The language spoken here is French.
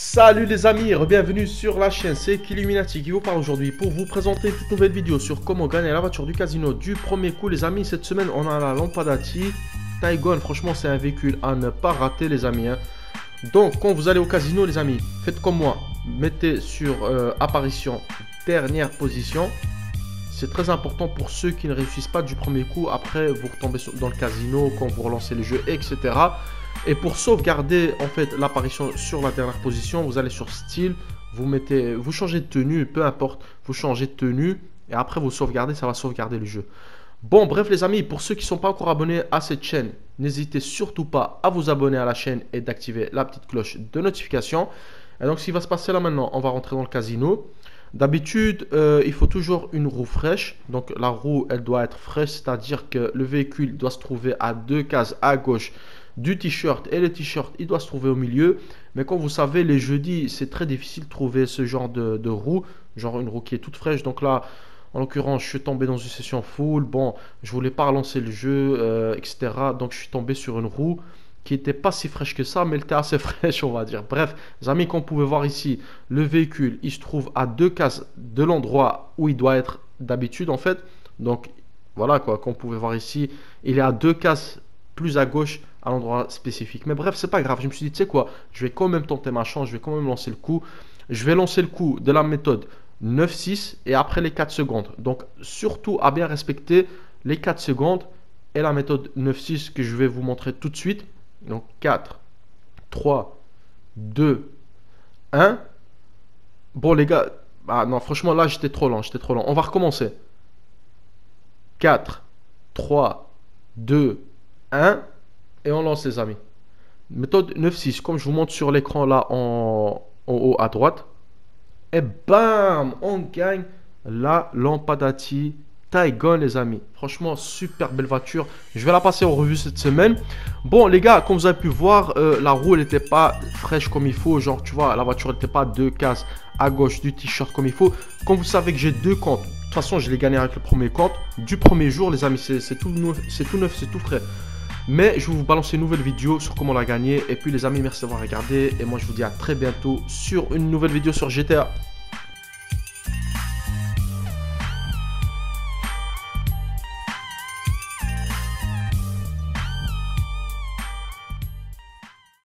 Salut les amis, bienvenue sur la chaîne, c'est Killuminati qui vous parle aujourd'hui pour vous présenter une toute nouvelle vidéo sur comment gagner la voiture du casino du premier coup les amis. Cette semaine on a la Lampadati Taigon, franchement c'est un véhicule à ne pas rater les amis. Hein. Donc quand vous allez au casino les amis, faites comme moi, mettez sur euh, apparition dernière position. C'est très important pour ceux qui ne réussissent pas du premier coup, après vous retombez dans le casino quand vous relancez le jeu, etc. Et pour sauvegarder en fait l'apparition sur la dernière position, vous allez sur style, vous mettez, vous changez de tenue, peu importe, vous changez de tenue et après vous sauvegardez, ça va sauvegarder le jeu. Bon, bref les amis, pour ceux qui ne sont pas encore abonnés à cette chaîne, n'hésitez surtout pas à vous abonner à la chaîne et d'activer la petite cloche de notification. Et donc, ce qui va se passer là maintenant, on va rentrer dans le casino. D'habitude, euh, il faut toujours une roue fraîche. Donc, la roue, elle doit être fraîche, c'est-à-dire que le véhicule doit se trouver à deux cases à gauche du t-shirt et le t-shirt il doit se trouver au milieu. Mais comme vous savez les jeudis c'est très difficile de trouver ce genre de, roue genre une roue qui est toute fraîche. Donc là en l'occurrence je suis tombé dans une session full. Bon je voulais pas relancer le jeu euh, etc donc je suis tombé sur une roue qui était pas si fraîche que ça mais elle était assez fraîche on va dire. Bref les amis comme vous pouvez voir ici le véhicule il se trouve à deux cases de l'endroit où il doit être d'habitude en fait. Donc voilà quoi comme vous pouvez voir ici il est à deux cases plus à gauche à l'endroit spécifique. Mais bref, c'est pas grave. Je me suis dit, tu sais quoi, je vais quand même tenter ma chance, je vais quand même lancer le coup. Je vais lancer le coup de la méthode 9-6 et après les 4 secondes. Donc, surtout à bien respecter les 4 secondes et la méthode 9-6 que je vais vous montrer tout de suite. Donc, 4, 3, 2, 1. Bon, les gars, ah non, franchement, là, j'étais trop lent, j'étais trop lent. On va recommencer. 4, 3, 2, 1 et on lance les amis. Méthode 9-6, comme je vous montre sur l'écran là en, haut à droite. Et bam, on gagne la Lampadati Taigon les amis. Franchement, super belle voiture. Je vais la passer en revue cette semaine. Bon les gars, comme vous avez pu voir, euh, la roue n'était pas fraîche comme il faut. Genre, tu vois, la voiture n'était pas deux cases à gauche du t-shirt comme il faut. Comme vous savez que j'ai deux comptes. De toute façon, je l'ai gagné avec le premier compte. Du premier jour, les amis, c'est tout neuf, c'est tout frais. Mais je vais vous balancer une nouvelle vidéo sur comment la gagner. Et puis les amis, merci d'avoir regardé. Et moi, je vous dis à très bientôt sur une nouvelle vidéo sur GTA.